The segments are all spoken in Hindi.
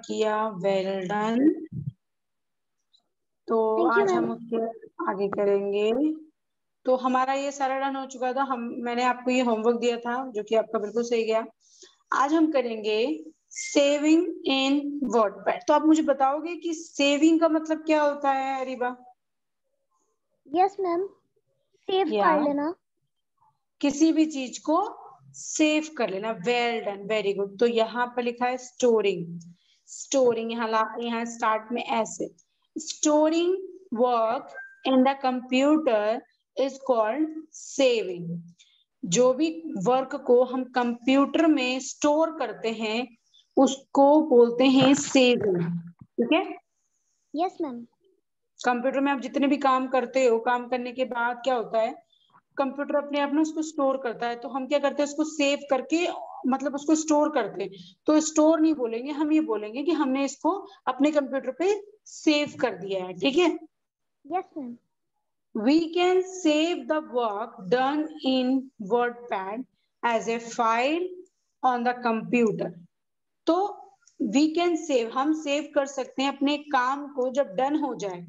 किया वेल डन तो आज हम उसके आगे करेंगे। तो हमारा ये सारा डन हो चुका था। हम मैंने आपको ये होमवर्क दिया था जो कि आपका बिल्कुल सही गया। आज हम करेंगे सेविंग इन वर्ड पैड तो आप मुझे बताओगे कि सेविंग का मतलब क्या होता है अरीबा यस मैम सेव कर लेना। किसी भी चीज़ को सेव कर लेना। वेल डन वेरी गुड तो यहाँ पर लिखा है स्टोरिंग स्टोरिंग यहाँ यहाँ स्टार्ट में ऐसे. Storing work in the computer is called saving जो भी वर्क को हम कंप्यूटर में स्टोर करते हैं उसको बोलते हैं सेविंग ठीक है? यस मैम कंप्यूटर में आप जितने भी काम करते हो काम करने के बाद क्या होता है? कंप्यूटर अपने आप में उसको स्टोर करता है तो हम क्या करते हैं उसको सेव करके मतलब उसको स्टोर करते हैं। तो स्टोर नहीं बोलेंगे हम ये बोलेंगे कि हमने इसको अपने कंप्यूटर पे सेव कर दिया है ठीक है? Yes ma'am we can save the work done in WordPad as a file on the computer. तो वी कैन सेव हम सेव कर सकते हैं अपने काम को जब डन हो जाए।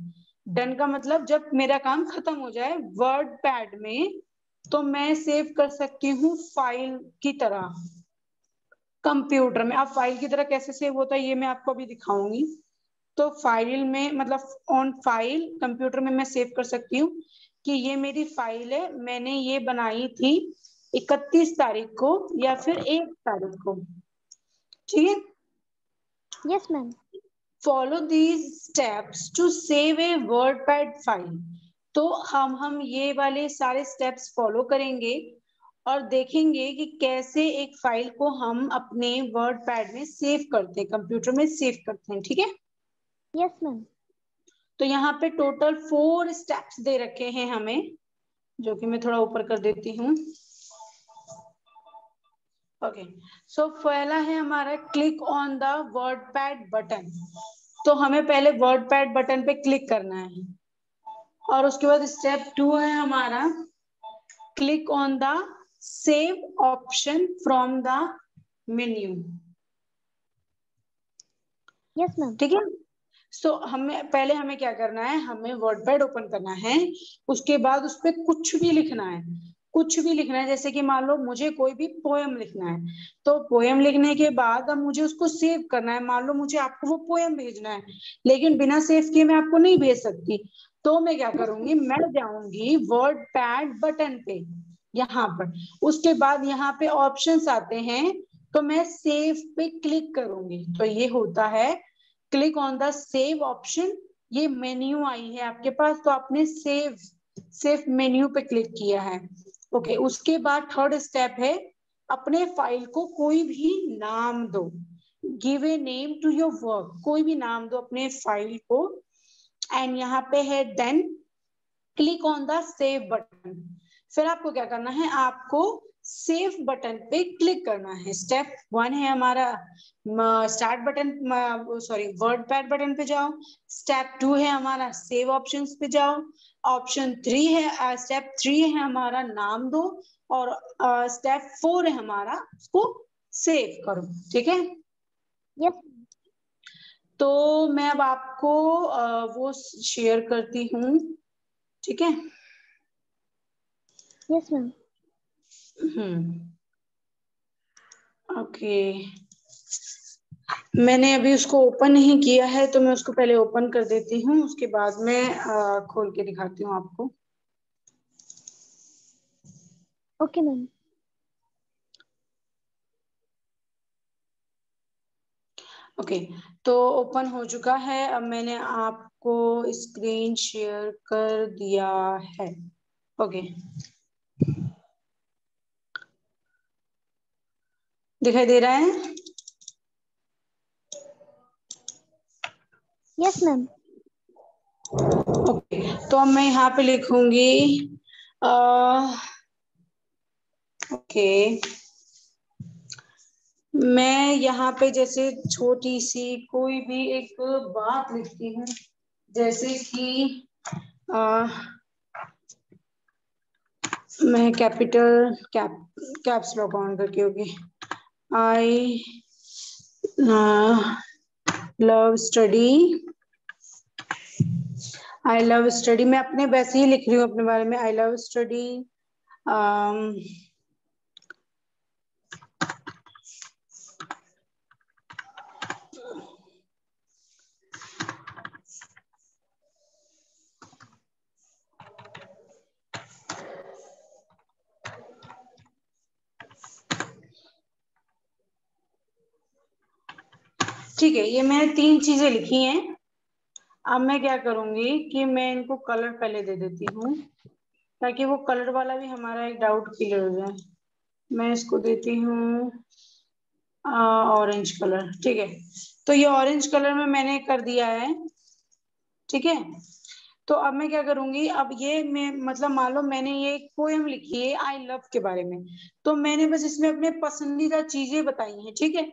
डन का मतलब जब मेरा काम खत्म हो जाए वर्ड पैड में तो मैं सेव कर सकती हूँ फ़ाइल की तरह। कंप्यूटर में। अब फ़ाइल की तरह कैसे सेव होता है ये मैं आपको अभी दिखाऊँगी। तो फ़ाइल में मतलब ऑन फ़ाइल कंप्यूटर में मैं सेव कर सकती हूँ कि ये मेरी फ़ाइल है, मैंने ये बनाई थी इकतीस तारीख को या फिर एक तारीख को। ठीक है? Yes ma'am follow these steps to save a WordPad file तो हम हम ये वाले सारे स्टेप्स फॉलो करेंगे और देखेंगे कि कैसे एक फ़ाइल को हम अपने वर्ड पैड में सेव करते हैं कंप्यूटर में सेव करते हैं ठीक है? यस मैम तो यहाँ पे टोटल फोर स्टेप्स दे रखे हैं हमें जो कि मैं थोड़ा ऊपर कर देती हूँ। ओके सो पहला है हमारा click on the WordPad button तो हमें पहले वर्ड पैड बटन पे क्लिक करना है। और उसके बाद स्टेप टू है हमारा click on the save option from the menu yes ma'am ठीक है? सो so, हमें पहले हमें क्या करना है? हमें वर्ड पैड ओपन करना है। उसके बाद उस पर कुछ भी लिखना है। कुछ भी लिखना है, जैसे कि मान लो मुझे कोई भी पोएम लिखना है तो पोएम लिखने के बाद अब मुझे उसको सेव करना है। मान लो मुझे आपको वो पोएम भेजना है, लेकिन बिना सेव किए मैं आपको नहीं भेज सकती। तो मैं क्या करूँगी, मैं जाऊँगी वर्ड पैड बटन पे, यहाँ पर। उसके बाद यहाँ पे ऑप्शन आते हैं तो मैं सेव पे क्लिक करूँगी। तो ये होता है click on the save option ये मेन्यू आई है आपके पास तो आपने सेव सेव मेन्यू पे क्लिक किया है। ओके okay, उसके बाद थर्ड स्टेप है अपने फ़ाइल को कोई भी नाम दो। Give a name to your work कोई भी नाम दो अपने फ़ाइल को। एंड यहाँ पे है then click on the save button फिर आपको क्या करना है आपको सेव बटन पे क्लिक करना है। स्टेप वन है हमारा start button sorry WordPad button पे जाओ। स्टेप टू है हमारा सेव ऑप्शंस पे जाओ। ऑप्शन थ्री है स्टेप थ्री है हमारा नाम दो। और स्टेप uh, फोर है हमारा उसको सेव करो ठीक है? यस तो मैं अब आपको uh, वो शेयर करती हूँ ठीक है? Yes ma'am hmm. ओके। मैंने अभी उसको ओपन नहीं किया है तो मैं उसको पहले ओपन कर देती हूँ उसके बाद मैं खोल के दिखाती हूँ आपको। Okay ma'am. ओके तो ओपन हो चुका है अब मैंने आपको स्क्रीन शेयर कर दिया है। ओके। दिखाई दे रहा है? यस मैम ओके तो अब मैं यहाँ पे लिखूँगी ओके मैं यहाँ पे जैसे छोटी सी कोई भी एक बात लिखती हूँ जैसे कि आ, मैं capital cap caps lock on करके होगी। I uh, love study. I love study. मैं अपने वैसे ही लिख रही हूँ अपने बारे में I love study. स्टडी ठीक है, ये मैंने तीन चीज़ें लिखी हैं। अब मैं क्या करूँगी कि मैं इनको कलर पहले दे देती हूँ, ताकि वो कलर वाला भी हमारा एक डाउट क्लियर हो जाए। मैं इसको देती हूँ ऑरेंज कलर ठीक है। तो ये ऑरेंज कलर में मैंने कर दिया है, ठीक है। तो अब मैं क्या करूँगी, अब ये मैं मतलब मान लो मैंने ये एक पोएम लिखी है आई लव के बारे में। तो मैंने बस इसमें अपने पसंदीदा चीज़ें बताई हैं, ठीक है।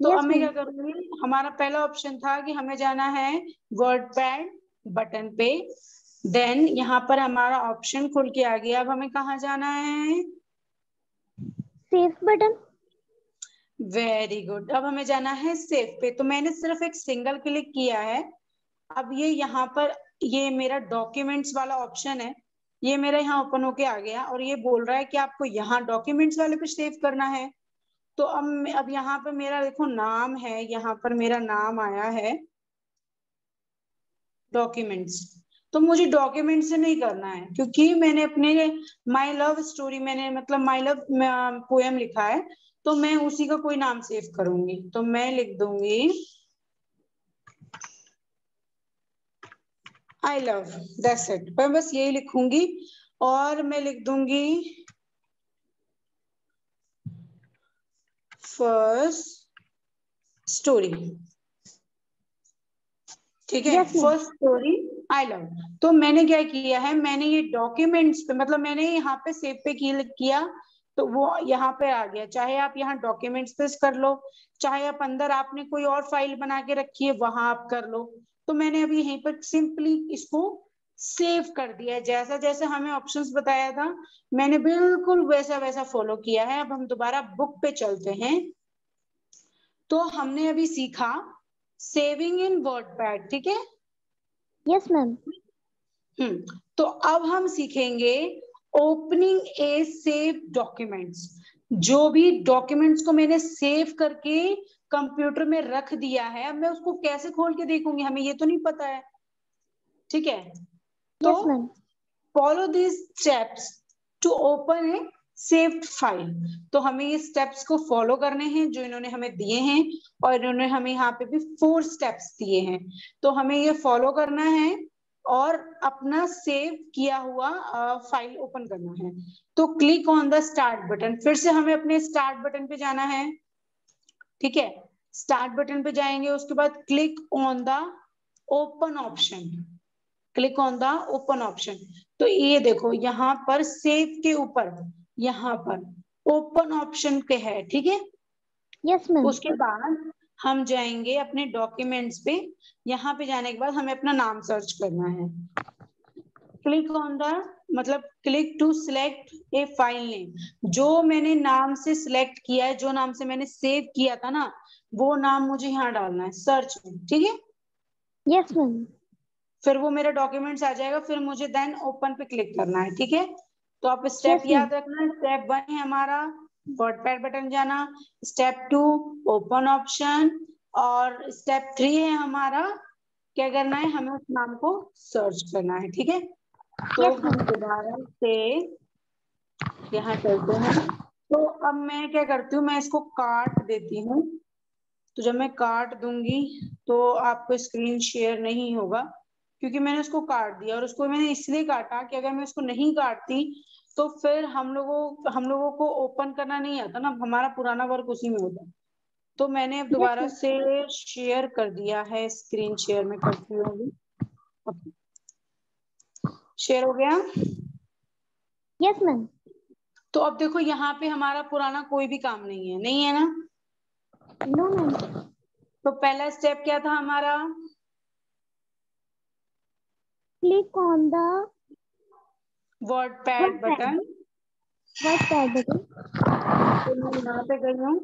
तो Yes, अब मैं ma'am. क्या करूँगी। हमारा पहला ऑप्शन था कि हमें जाना है वर्ड पैड बटन पे। देन यहाँ पर हमारा ऑप्शन खुल के आ गया। अब हमें कहाँ जाना है? सेफ़ बटन वेरी गुड अब हमें जाना है सेफ़ पे। तो मैंने सिर्फ़ एक सिंगल क्लिक किया है। अब ये यहाँ पर ये मेरा डॉक्यूमेंट्स वाला ऑप्शन है। ये मेरा यहाँ ओपन होके आ गया और ये बोल रहा है कि आपको यहाँ डॉक्यूमेंट्स वाले पे सेव करना है। तो अब अब यहाँ पर मेरा देखो नाम है, यहाँ पर मेरा नाम आया है डॉक्यूमेंट्स तो मुझे डॉक्यूमेंट से नहीं करना है, क्योंकि मैंने अपने माई लव स्टोरी मैंने मतलब माई लव पोएम लिखा है तो मैं उसी का कोई नाम सेव करूँगी। तो मैं लिख दूँगी आई लव दैट्स इट मैं बस यही लिखूँगी और मैं लिख दूँगी फ़र्स्ट स्टोरी ठीक है? फ़र्स्ट स्टोरी आई लव तो मैंने क्या किया है? मैंने ये डॉक्यूमेंट्स पे मतलब मैंने यहाँ पे सेव पे क्लिक किया तो वो यहाँ पे आ गया। चाहे आप यहाँ डॉक्यूमेंट्स पे कर लो चाहे आप अंदर आपने कोई और फ़ाइल बना के रखी है वहाँ आप कर लो। तो मैंने अभी यहीं पर सिंपली इसको सेव कर दिया जैसा जैसा हमें ऑप्शंस बताया था मैंने बिल्कुल वैसा वैसा फॉलो किया है। अब हम दोबारा बुक पे चलते हैं। तो हमने अभी सीखा सेविंग इन वर्ड पैड ठीक है? यस मैम हम्म तो अब हम सीखेंगे ओपनिंग ए सेव डॉक्यूमेंट्स जो भी डॉक्यूमेंट्स को मैंने सेव करके कंप्यूटर में रख दिया है अब मैं उसको कैसे खोल के देखूँगी? हमें ये तो नहीं पता है। ठीक है? तो follow these steps to open a open file तो हमें ये स्टेप्स को फॉलो करने हैं जो इन्होंने हमें दिए हैं और इन्होंने हमें यहाँ पे भी फोर स्टेप्स दिए हैं। तो हमें ये फॉलो करना है और अपना सेव किया हुआ फ़ाइल ओपन करना है। तो click on the start button फिर से हमें अपने स्टार्ट बटन पे जाना है। ठीक है? स्टार्ट बटन पे जाएँगे उसके बाद click on the open option click on the open option तो ये देखो यहाँ पर सेव के ऊपर यहाँ पर ओपन ऑप्शन पे है ठीक है? यस मैम उसके बाद हम जाएँगे अपने डॉक्यूमेंट्स पे। यहाँ पे जाने के बाद हमें अपना नाम सर्च करना है। क्लिक ऑन द मतलब click to select a file name जो मैंने नाम से सिलेक्ट किया है जो नाम से मैंने सेव किया था ना वो नाम मुझे यहाँ डालना है सर्च में ठीक है? यस मैम फिर वो मेरा डॉक्यूमेंट्स आ जाएगा फिर मुझे देन ओपन पे क्लिक करना है ठीक है? तो आप स्टेप याद रखना स्टेप वन है हमारा वर्ड पैड बटन जाना स्टेप टू ओपन ऑप्शन और स्टेप थ्री है हमारा क्या करना है हमें उस नाम को सर्च करना है ठीक है? तो हम दोबारा से यहाँ चलते हैं। तो अब मैं क्या करती हूँ मैं इसको काट देती हूँ। तो जब मैं काट दूँगी तो आपको स्क्रीन शेयर नहीं होगा। क्योंकि मैंने उसको काट दिया और उसको मैंने इसलिए काटा कि अगर मैं उसको नहीं काटती तो फिर हम लोगों हम लोगों को ओपन करना नहीं आता ना हमारा पुराना वर्क उसी में होता। तो मैंने दोबारा से शेयर कर दिया है स्क्रीन शेयर में करती हूँ शेयर हो गया? यस मैम तो अब देखो यहाँ पे हमारा पुराना कोई भी काम नहीं है नहीं है ना? नो no, मैम तो पहला स्टेप क्या था हमारा? click on the WordPad button. WordPad button. यहाँ पे गई हूँ।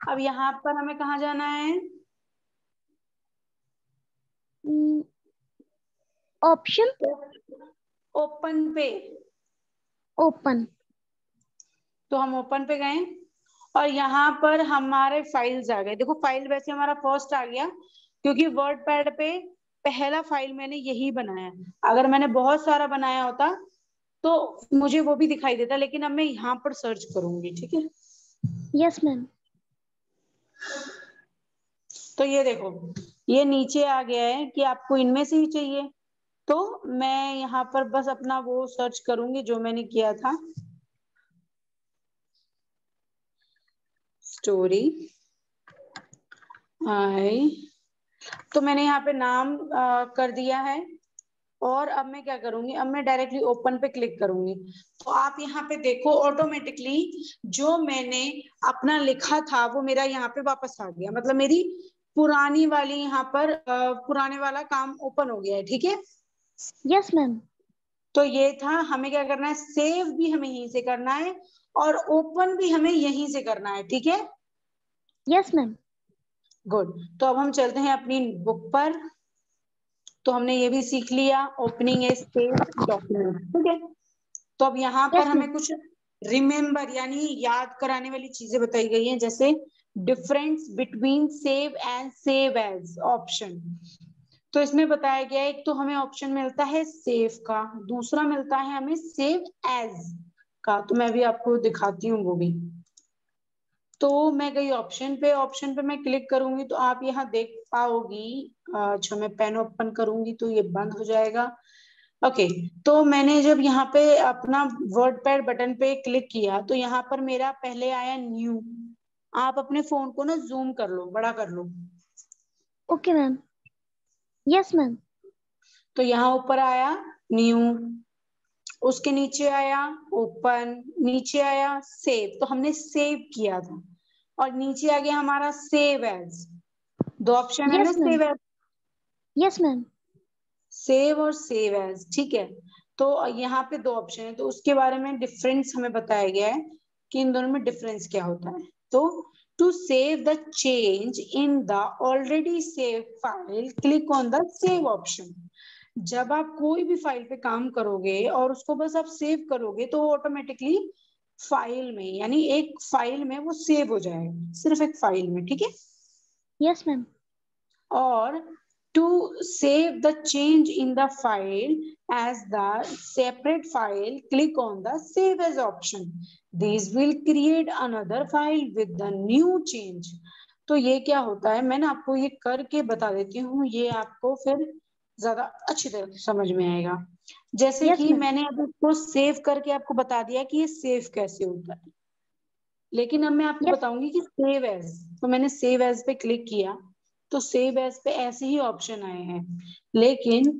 अब यहाँ पर हमें कहा जाना है? Hmm, ऑप्शन ओपन पे। ओपन तो हम ओपन पे गए। और यहाँ पर हमारे फाइल्स आ गए। देखो फ़ाइल वैसे हमारा फ़र्स्ट आ गया क्योंकि वर्ड पैड पे पहला फ़ाइल मैंने यही बनाया अगर मैंने बहुत सारा बनाया होता तो मुझे वो भी दिखाई देता लेकिन अब मैं यहाँ पर सर्च करूँगी ठीक है? यस मैम तो ये देखो ये नीचे आ गया है कि आपको इनमें से ही चाहिए। तो मैं यहाँ पर बस अपना वो सर्च करूँगी जो मैंने किया था। स्टोरी आई तो मैंने यहाँ पे नाम आ, कर दिया है। और अब मैं क्या करूँगी? अब मैं डायरेक्टली ओपन पे क्लिक करूँगी। तो आप यहाँ पे देखो ऑटोमेटिकली जो मैंने अपना लिखा था वो मेरा यहाँ पे वापस आ गया। मतलब मेरी पुरानी वाली यहाँ पर आ, पुराने वाला काम ओपन हो गया है ठीक है? यस मैम तो ये था हमें क्या करना है? सेव भी हमें यहीं से करना है और ओपन भी हमें यहीं से करना है ठीक है? यस मैम गुड तो अब हम चलते हैं अपनी बुक पर। तो हमने ये भी सीख लिया ओपनिंग ए सेव डॉक्यूमेंट ठीक है? तो अब यहाँ पर हमें कुछ रिमेम्बर यानी याद कराने वाली चीज़ें बताई गई हैं जैसे difference between save and save as option तो इसमें बताया गया एक तो हमें ऑप्शन मिलता है सेव का दूसरा मिलता है हमें सेव एज का। तो मैं भी आपको दिखाती हूँ वो भी। तो मैं गई ऑप्शन पे ऑप्शन पे मैं क्लिक करूँगी तो आप यहाँ देख पाओगी अच्छा मैं पेन ओपन करूँगी तो ये बंद हो जाएगा। ओके तो मैंने जब यहाँ पे अपना वर्ड पैड बटन पे क्लिक किया तो यहाँ पर मेरा पहले आया न्यू आप अपने फ़ोन को ना जूम कर लो बड़ा कर लो। ओके मैम यस मैम तो यहाँ ऊपर आया न्यू उसके नीचे आया ओपन नीचे आया सेव तो हमने सेव किया था। और नीचे आ गया हमारा सेव एज दो ऑप्शन है ना save as yes ma'am save और सेव एज ठीक है? तो यहाँ पे दो ऑप्शन है तो उसके बारे में डिफरेंस हमें बताया गया है कि इन दोनों में डिफरेंस क्या होता है। तो to save the change in the already save file click on the save option जब आप कोई भी फ़ाइल पे काम करोगे और उसको बस आप सेव करोगे तो ऑटोमेटिकली फ़ाइल में यानी एक फ़ाइल में वो सेव हो जाएगा सिर्फ़ एक फ़ाइल में ठीक है yes ma'am or to save the change in the file as the separate file click on the save as option these will create another file with the new change तो ये क्या होता है मैं ना आपको ये करके बता देती हूँ ये आपको फिर ज़्यादा अच्छी तरह से समझ में आएगा जैसे Yes, कि मैंने अब इसको सेव करके आपको बता दिया कि ये सेव कैसे होता है। लेकिन अब मैं आपको Yes. बताऊँगी कि सेव एज तो मैंने सेव एज पे क्लिक किया तो सेव एज पे ऐसे ही ऑप्शन आए हैं। लेकिन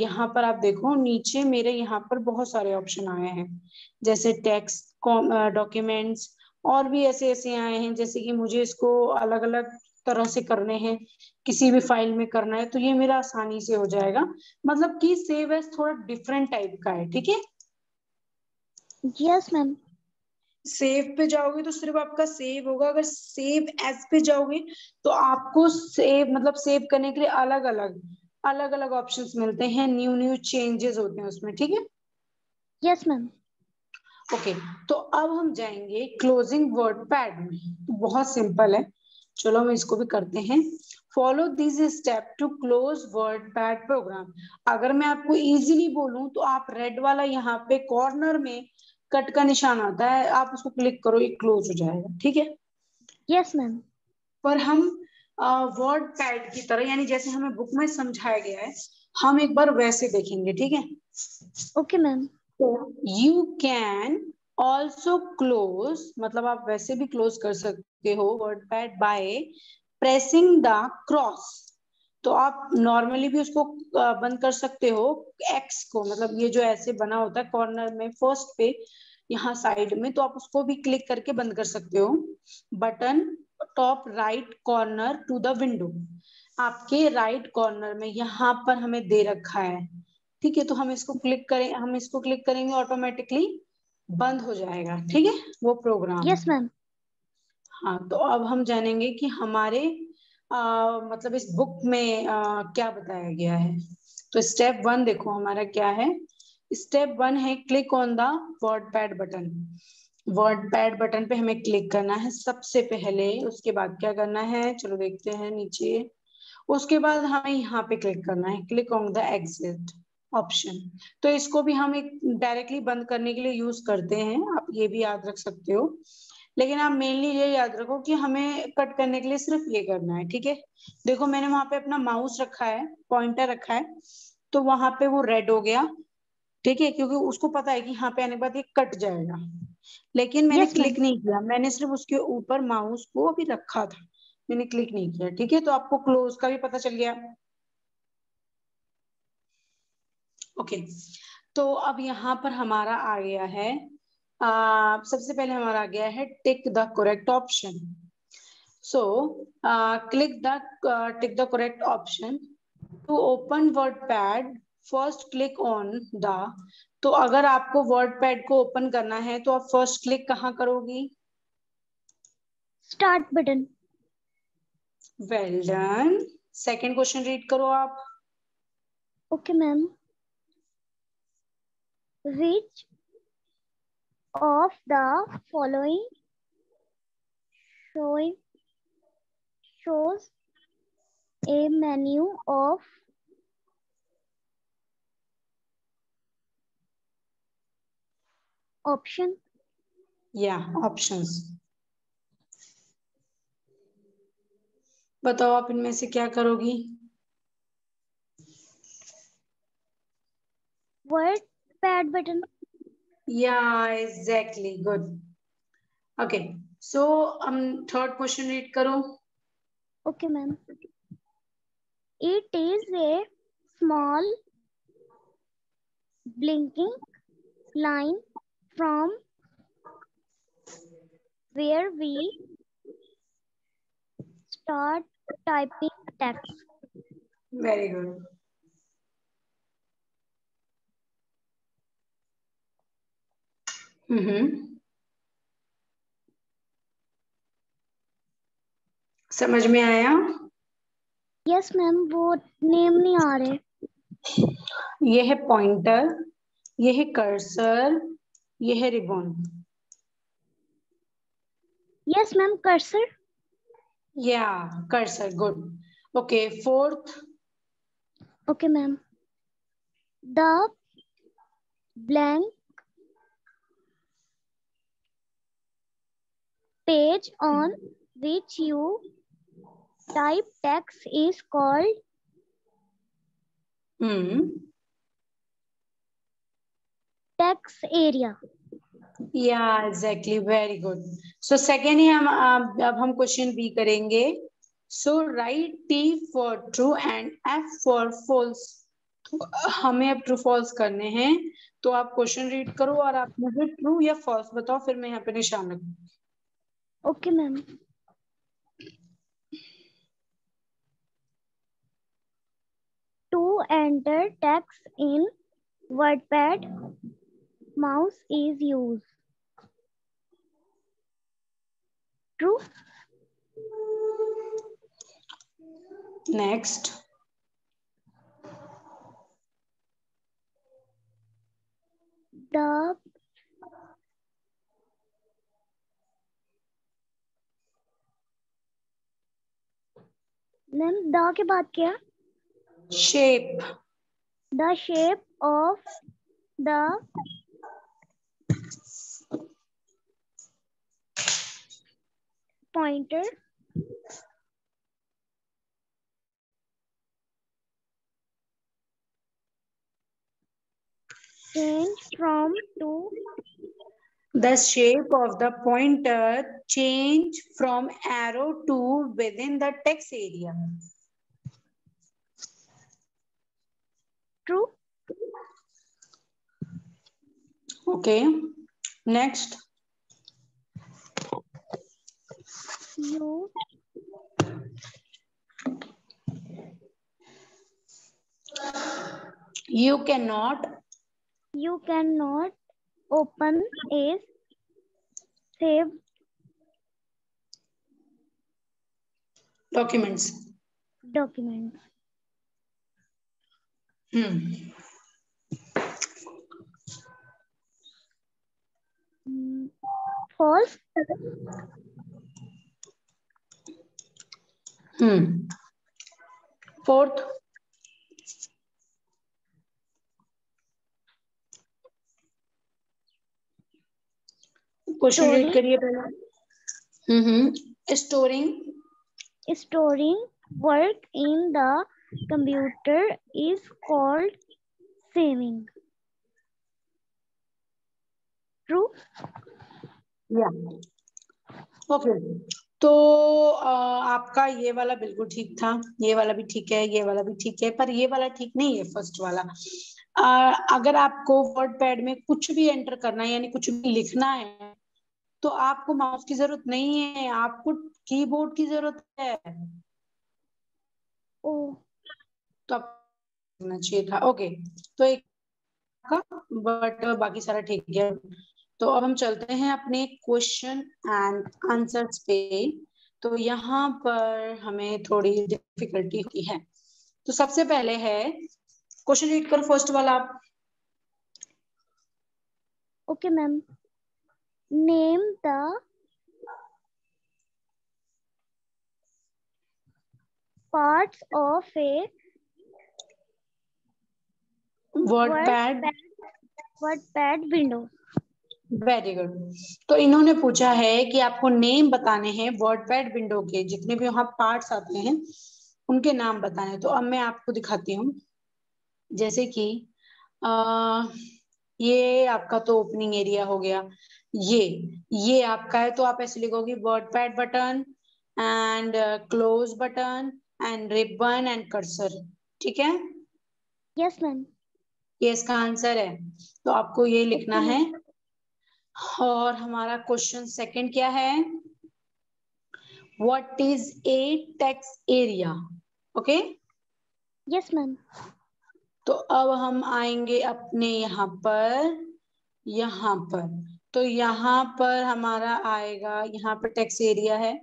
यहाँ पर आप देखो नीचे मेरे यहाँ पर बहुत सारे ऑप्शन आए हैं। जैसे टेक्स्ट डॉक्यूमेंट्स और भी ऐसे ऐसे आए हैं जैसे कि मुझे इसको अलग अलग तरह से करने हैं किसी भी फ़ाइल में करना है तो ये मेरा आसानी से हो जाएगा। मतलब कि सेव एज थोड़ा डिफरेंट टाइप का है ठीक है? यस मैम सेव पे जाओगे तो सिर्फ़ आपका सेव होगा। अगर सेव एज पे जाओगे तो आपको सेव मतलब सेव करने के लिए अलग अलग अलग अलग ऑप्शंस मिलते हैं। न्यू न्यू चेंजेस होते हैं उसमें ठीक है? यस मैम ओके तो अब हम जाएँगे क्लोजिंग वर्ड पैड में। तो बहुत सिंपल है। चलो हम इसको भी करते हैं। Follow this step to close WordPad program अगर मैं आपको इजीली बोलूँ तो आप रेड वाला यहाँ पे कॉर्नर में कट का निशान आता है आप उसको क्लिक करो ये क्लोज हो जाएगा ठीक है? यस मैम पर हम वर्ड uh, पैड की तरह यानी जैसे हमें बुक में समझाया गया है हम एक बार वैसे देखेंगे ठीक है? Okay ma'am you can also close मतलब आप वैसे भी क्लोज कर सकते हो WordPad by pressing the cross तो आप नॉर्मली भी उसको बंद कर सकते हो एक्स को मतलब ये जो ऐसे बना होता है कॉर्नर में फ़र्स्ट पे, यहाँ साइड में तो आप उसको भी क्लिक करके बंद कर सकते हो। Button top right corner to the window आपके राइट कॉर्नर में यहाँ पर हमें दे रखा है। ठीक है तो हम इसको क्लिक करें, हम इसको क्लिक करेंगे ऑटोमेटिकली बंद हो जाएगा ठीक है? वो प्रोग्राम यस मैम हाँ तो अब हम जानेंगे कि हमारे आ, मतलब इस बुक में आ, क्या बताया गया है। तो स्टेप वन देखो हमारा क्या है। स्टेप वन है click on the WordPad button WordPad button पे हमें क्लिक करना है सबसे पहले। उसके बाद क्या करना है? चलो देखते हैं नीचे। उसके बाद हमें यहाँ पे क्लिक करना है। Click on the exit option तो इसको भी हम एक डायरेक्टली बंद करने के लिए यूज़ करते हैं आप ये भी याद रख सकते हो। लेकिन आप मेनली ये याद रखो कि हमें कट करने के लिए सिर्फ़ ये करना है ठीक है? देखो मैंने वहाँ पे अपना माउस रखा है पॉइंटर रखा है तो वहाँ पे वो रेड हो गया ठीक है? क्योंकि उसको पता है कि यहाँ पे आने के बाद ये कट जाएगा। लेकिन मैंने Yes, क्लिक नहीं किया मैंने सिर्फ़ उसके ऊपर माउस को अभी रखा था मैंने क्लिक नहीं किया ठीक है? तो आपको क्लोज का भी पता चल गया। ओके तो अब यहाँ पर हमारा आ गया है आ, सबसे पहले हमारा आ गया है tick the correct option so click the tick the correct option to open WordPad first click on the तो अगर आपको वर्ड पैड को ओपन करना है तो आप फ़र्स्ट क्लिक कहाँ करोगी? Start button well done second question read करो आप. Okay, ma'am. Which of the following showing shows a menu of option या ऑप्शंस बताओ आप इनमें से क्या करोगी word pad button Yeah, exactly. Good. Okay. So, um, third question read करो. okay ma'am it is a small blinking line from where we start typing text Very good. हम्म। समझ में आया? Yes मैम वो नेम नहीं आ रहे। ये है पॉइंटर ये है कर्सर ये है रिबन yes ma'am cursor या cursor good okay fourth okay ma'am the blank page on which you type text is called hmm text area. या exactly very good so second ही हम अब हम क्वेश्चन बी करेंगे. So write T for true and F for false हमें अब ट्रू फॉल्स करने हैं. तो आप क्वेश्चन रीड करो और आप मुझे ट्रू या फॉल्स बताओ फिर मैं यहाँ पे निशान रखूँगी Okay, ma'am. To enter text in WordPad, mouse is used. True. Next. The ma'am the के बाद क्या shape the shape of the pointer change from to The shape of the pointer change from arrow to within the text area. true Okay. Next. you You cannot you cannot open is save documents. documents. Hmm. False hmm. Fourth question read करिए पहले। Hmm hmm storing Storing work in the computer is called saving. True. या ओके तो आपका ये वाला बिल्कुल ठीक था। ये वाला भी ठीक है ये वाला भी ठीक है पर ये वाला ठीक नहीं है फ़र्स्ट वाला। अगर आपको वर्ड पैड में कुछ भी एंटर करना है यानी कुछ भी लिखना है तो आपको माउस की ज़रूरत नहीं है आपको कीबोर्ड की ज़रूरत है। Oh, तो आप चाहिए था। ओके तो एक का बट बाकी सारा ठीक है। तो अब हम चलते हैं अपने क्वेश्चन एंड आंसर्स पे। तो यहाँ पर हमें थोड़ी डिफिकल्टी होती है। तो सबसे पहले है क्वेश्चन रीड करो फ़र्स्ट वाला। आप okay, ma'am. Name the parts of a word word pad WordPad window. Very good तो इन्होंने पूछा है कि आपको नेम बताने हैं वर्ड पैड विंडो के जितने भी वहाँ पार्ट्स आते हैं उनके नाम बताने तो अब मैं आपको दिखाती हूँ। जैसे कि आ, ये आपका तो ओपनिंग एरिया हो गया। ये ये आपका है तो आप ऐसे लिखोगे WordPad button and close button and ribbon and cursor ठीक है? Yes, ma'am. ये इसका आंसर है। तो आपको ये लिखना है। और हमारा क्वेश्चन सेकंड क्या है? What is a text area okay Yes, ma'am. तो अब हम आएँगे अपने यहाँ पर। यहाँ पर। तो यहाँ पर हमारा आएगा यहाँ पर टैक्स एरिया है।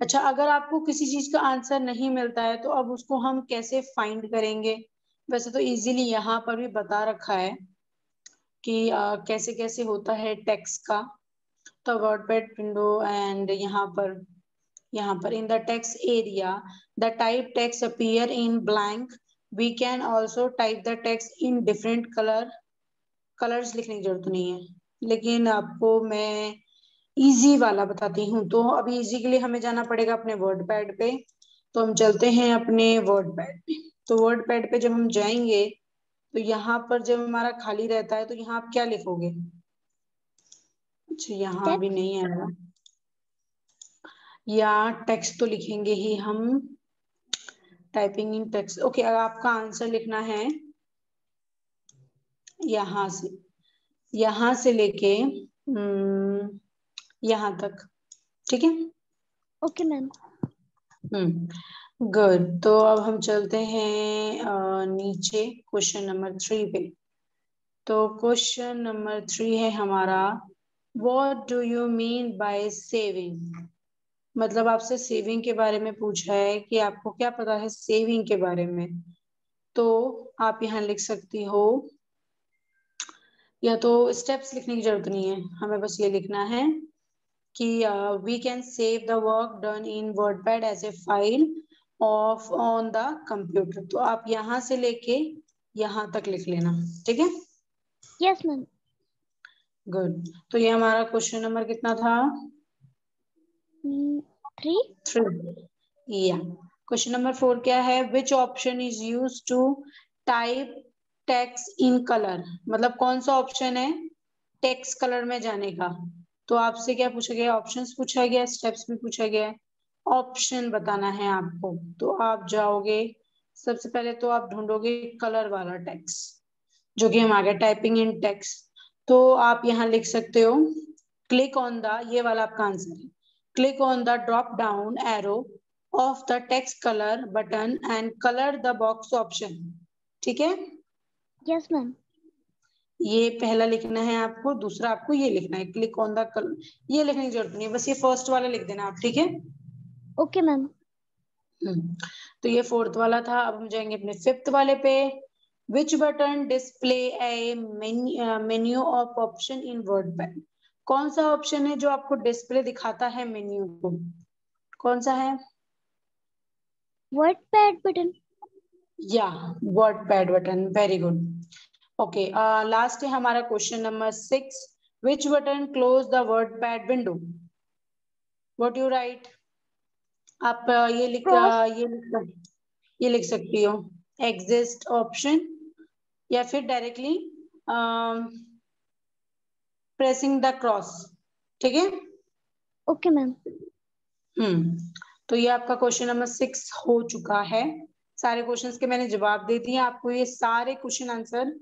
अच्छा अगर आपको किसी चीज़ का आंसर नहीं मिलता है तो अब उसको हम कैसे फाइंड करेंगे? वैसे तो इजीली यहाँ पर भी बता रखा है कि अ, कैसे कैसे होता है टैक्स का। तो वर्डपैड विंडो एंड यहाँ पर यहाँ पर in the text area the type text appear in blank we can also type the text in different colour colours लिखने की ज़रूरत नहीं है। लेकिन आपको मैं इजी वाला बताती हूँ। तो अभी इजी के लिए हमें जाना पड़ेगा अपने वर्ड पैड पे। तो हम चलते हैं अपने वर्ड पैड पे। तो वर्ड पैड पे जब हम जाएँगे तो यहाँ पर जब हमारा खाली रहता है तो यहाँ आप क्या लिखोगे? अच्छा यहाँ अभी. नहीं है या टेक्स्ट तो लिखेंगे ही हम। टाइपिंग इन टेक्स्ट ओके अगर आपका आंसर लिखना है। यहाँ से यहाँ से लेके हम्म, यहाँ तक ठीक है? Okay, ma'am. हम्म गुड तो अब हम चलते हैं नीचे क्वेश्चन नंबर थ्री पे। तो क्वेश्चन नंबर थ्री है हमारा what do you mean by saving मतलब आपसे सेविंग के बारे में पूछा है कि आपको क्या पता है सेविंग के बारे में। तो आप यहाँ लिख सकती हो या तो स्टेप्स लिखने की ज़रूरत नहीं है। हमें बस ये लिखना है कि we can save the work done in WordPad as a file of on the computer तो आप यहाँ से लेके यहाँ तक लिख लेना ठीक है? Yes, ma'am. गुड तो ये हमारा क्वेश्चन नंबर कितना था? Three. थ्री या क्वेश्चन नंबर फोर क्या है? Which option is use to type text in colour मतलब कौन सा ऑप्शन है? टेक्स्ट कलर में जाने का। तो आपसे क्या पूछा गया? ऑप्शंस पूछा गया स्टेप्स भी पूछा गया। ऑप्शन बताना है आपको। तो आप जाओगे, सबसे पहले तो आप ढूंढोगे कलर वाला टेक्स्ट जो कि हम आगे टाइपिंग इन टेक्स्ट तो आप यहाँ लिख सकते हो क्लिक ऑन द ये वाला आपका आंसर है। Click on the drop down arrow of the text colour button and colour the box option ठीक है? Yes, ma'am. ये पहला लिखना है आपको दूसरा आपको ये लिखना है क्लिक ऑन द कलर ये लिखने की ज़रूरत नहीं है बस ये फ़र्स्ट वाला लिख देना आप ठीक है? Okay, ma'am. हम्म, तो ये फोर्थ वाला था अब हम जाएँगे अपने फिफ्थ वाले पे। Which button display a menu of option in word pad कौन सा ऑप्शन है जो आपको डिस्प्ले दिखाता है मेन्यू को? कौन सा है? वर्ड पैड बटन या word pad button very good okay last है हमारा question number six which button close the word pad window what you write आप uh, ये लिख uh, ये लिख ये लिख सकती हो. एग्जिस्ट ऑप्शन या फिर डायरेक्टली प्रेसिंग द क्रॉस ठीक है? ओके मैम हम्म तो ये आपका क्वेश्चन नंबर सिक्स हो चुका है. सारे क्वेश्चंस के मैंने जवाब दे दिए। आपको ये सारे क्वेश्चन आंसर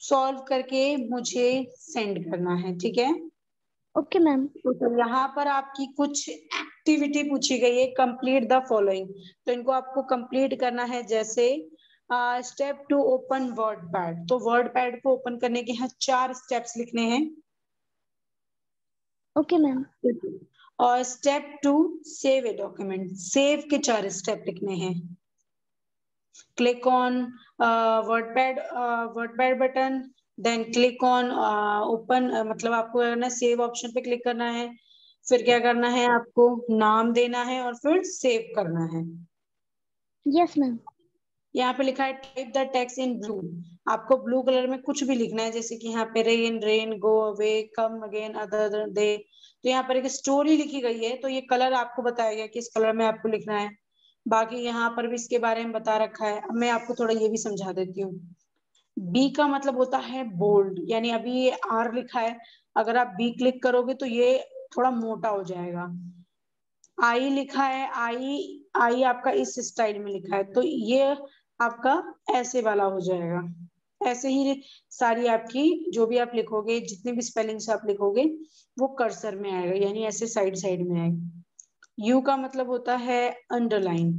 सॉल्व करके मुझे सेंड करना है ठीक है? ओके मैम तो यहाँ पर आपकी कुछ एक्टिविटी पूछी गई है कंप्लीट द फॉलोइंग तो इनको आपको कंप्लीट करना है जैसे step two open word pad तो वर्ड पैड को ओपन करने के यहाँ चार स्टेप्स लिखने हैं। ओके मैम और step two save a document save के चार स्टेप लिखने हैं। Click on word pad word pad button then click on open मतलब आपको करना है सेव ऑप्शन पे क्लिक करना है। फिर क्या करना है आपको नाम देना है और फिर सेव करना है। यस मैम यहाँ पे लिखा है type the text in blue आपको ब्लू कलर में कुछ भी लिखना है जैसे कि यहाँ पे rain rain go away come again other day तो यहाँ पर एक स्टोरी लिखी गई है तो ये कलर आपको बताया गया किस कलर में आपको लिखना है। बाकी यहाँ पर भी इसके बारे में बता रखा है। अब मैं आपको थोड़ा ये भी समझा देती हूँ। बी का मतलब होता है बोल्ड यानी अभी ये आर लिखा है। अगर आप बी क्लिक करोगे तो ये थोड़ा मोटा हो जाएगा। आई लिखा है आई आई आपका इस स्टाइल में लिखा है तो ये आपका ऐसे वाला हो जाएगा। ऐसे ही सारी आपकी जो भी आप लिखोगे, जितने भी स्पेलिंग से आप लिखोगे, वो कर्सर में आएगा, यानी ऐसे साइड साइड में आएगा। यू का मतलब होता है अंडरलाइन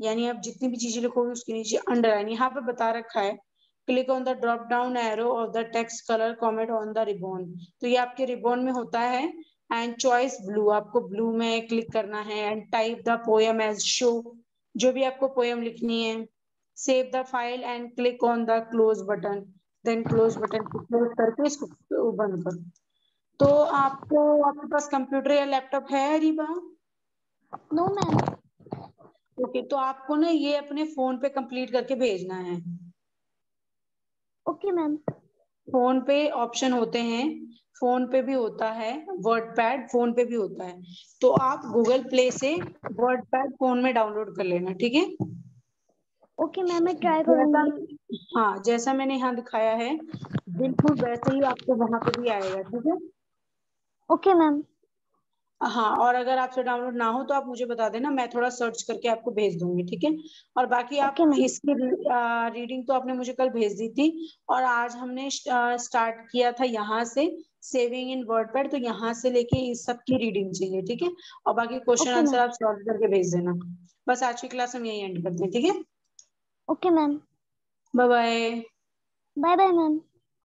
यानी आप जितनी भी चीज़ें लिखोगे उसके नीचे अंडरलाइन यहाँ पे बता रखा है click on the drop down arrow of the text colour comment on the ribbon तो ये आपके रिबॉन में होता है एंड चॉइस ब्लू आपको ब्लू में क्लिक करना है and type the poem as show जो भी आपको पोएम लिखनी है save the file and click on the close button then close button को क्लोज करके इसको बंद करो. तो आपको, आपके पास कंप्यूटर या लैपटॉप है रिबा नो मैम ओके तो आपको ना ये अपने फ़ोन पे कंप्लीट करके भेजना है। ओके मैम फ़ोन पे ऑप्शन होते हैं। फ़ोन पे भी होता है वर्ड पैड फ़ोन पे भी होता है। तो आप गूगल प्ले से वर्ड पैड फ़ोन में डाउनलोड कर लेना ठीक है? ओके मैम मैं ट्राई करूँगी। हाँ जैसा मैंने यहाँ दिखाया है बिल्कुल वैसे ही आपको वहाँ पे भी आएगा ठीक है? ओके मैम हाँ और अगर आपसे डाउनलोड ना हो तो आप मुझे बता देना मैं थोड़ा सर्च करके आपको भेज दूँगी ठीक है? और बाकी आप Okay. इसकी रीडिंग तो आपने मुझे कल भेज दी थी और आज हमने स्टार्ट किया था यहाँ से सेविंग इन वर्ड पैड तो यहाँ से लेके इस सब की रीडिंग चाहिए ठीक है? और बाकी क्वेश्चन Okay, आंसर आप सॉल्व करके भेज देना। बस आज की क्लास हम यही एंड करते हैं ठीक है? Okay ma'am. Bye bye bye bye ma'am.